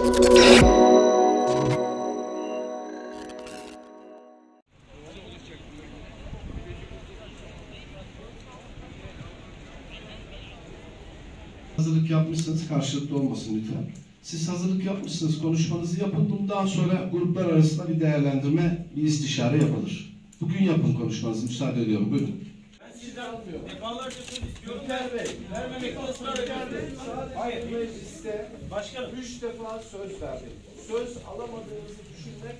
Hazırlık yapmışsınız, karşılıklı olmasın lütfen. Siz hazırlık yapmışsınız, konuşmanızı yapın. Bundan sonra gruplar arasında bir değerlendirme, bir istişare yapılır. Bugün yapın konuşmanızı, müsaade ediyorum. Buyurun. Ben sizden defalarca söz istiyorum. Ver, vermemekte ısrar ediyorum. Hayır, mecliste Başkanım, üç defa söz verdim. Söz alamadığınızı düşünmek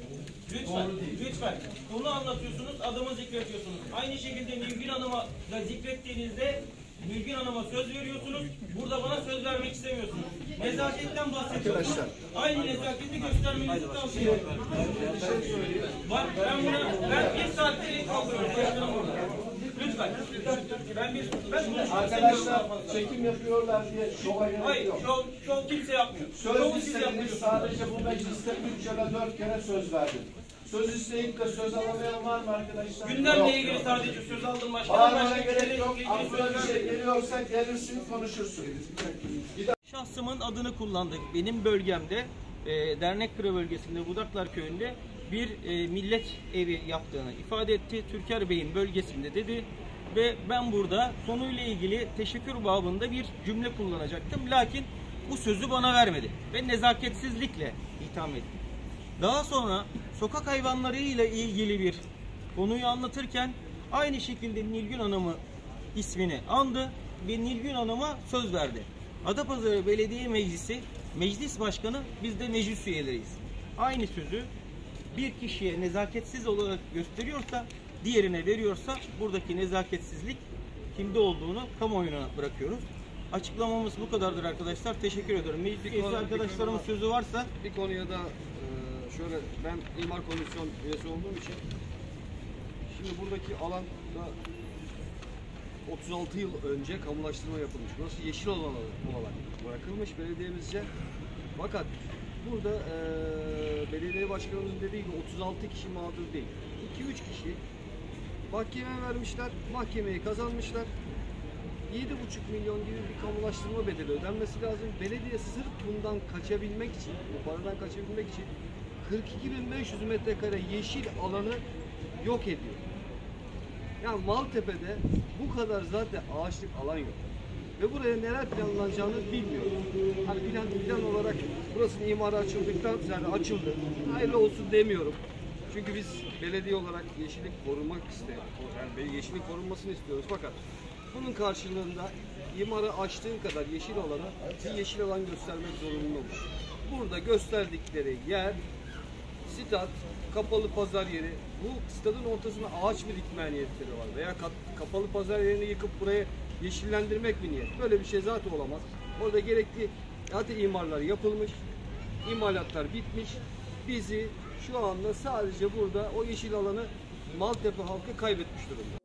lütfen, lütfen. Konu anlatıyorsunuz, adımı zikrediyorsunuz. Aynı şekilde Nilgün Hanım'a da zikrettiğinizde Nilgün Hanım'a söz veriyorsunuz. Burada bana söz vermek istemiyorsunuz. Nezaketten bahsediyorsunuz. Aynı nezaketi göstermenizi tavsiye ederim. Bak ben buna, ben bir saattir el kaldırıyorum başkanım burada. Lütfen. Ben bir, ben Arkadaşlar çekim yapıyorlar diye şova gerek Hayır, yok. şov, şov kimse yapmıyor. Söz Şovu siz istediniz yapıyorsunuz. sadece bu mecliste üç ya da dört kere söz verdim. Söz isteyip de söz alamayan var mı arkadaşlar? Gündemle Yok. ilgili sadece söz aldım başkanım. Bağırmana Başka gerek şeyle yok. ilgili söz Aklına bir şey vermedim. geliyorsa gelirsin konuşursun. Şahsımın adını kullandık. Benim bölgemde, e, Dernekkıra bölgesinde, Budaklar köyünde bir e, millet evi yaptığını ifade etti. Türker Bey'in bölgesinde dedi. Ve ben burada konuyla ilgili teşekkür babında bir cümle kullanacaktım. Lakin bu sözü bana vermedi. Ve nezaketsizlikle itham etti. Daha sonra sokak hayvanlarıyla ilgili bir konuyu anlatırken aynı şekilde Nilgün Hanım'ı ismini andı ve Nilgün Hanım'a söz verdi. Adapazarı Belediye Meclisi Meclis Başkanı biz de meclis üyeleriyiz. Aynı sözü bir kişiye nezaketsiz olarak gösteriyorsa, diğerine veriyorsa buradaki nezaketsizlik kimde olduğunu kamuoyuna bırakıyoruz. Açıklamamız bu kadardır arkadaşlar. Teşekkür ediyorum. Meclis üyesi arkadaşlarımın sözü varsa Bir konuya da e, şöyle ben imar komisyon üyesi olduğum için şimdi buradaki alanda 36 yıl önce kamulaştırma yapılmış. Burası yeşil alan olarak bırakılmış belediyemizce. Fakat burada e, belediye başkanımızın dediği gibi 36 kişi mağdur değil. 2-3 kişi mahkemeye vermişler, mahkemeyi kazanmışlar. 7,5 milyon gibi bir kamulaştırma bedeli ödenmesi lazım. Belediye sırf bundan kaçabilmek için, bu paradan kaçabilmek için 42.500 metrekare yeşil alanı yok ediyor. Yani Maltepe'de bu kadar zaten ağaçlık alan yok. Ve buraya neler planlanacağını bilmiyorum. Hani plan, plan olarak burasının imarı açıldıktan yani açıldı. Hayırlı olsun demiyorum. Çünkü biz belediye olarak yeşillik korumak istiyoruz. Yani yeşillik korunmasını istiyoruz fakat bunun karşılığında imarı açtığın kadar yeşil alana bir yeşil alan göstermek zorunda olur. Burada gösterdikleri yer stat, kapalı pazar yeri. Bu stadın ortasına ağaç mı dikme niyetleri var? Veya ka- kapalı pazar yerini yıkıp buraya yeşillendirmek mi niyet? Böyle bir şey zaten olamaz. Orada gerekli zaten imarlar yapılmış, imalatlar bitmiş. Bizi şu anda sadece burada o yeşil alanı Maltepe halkı kaybetmiş durumda.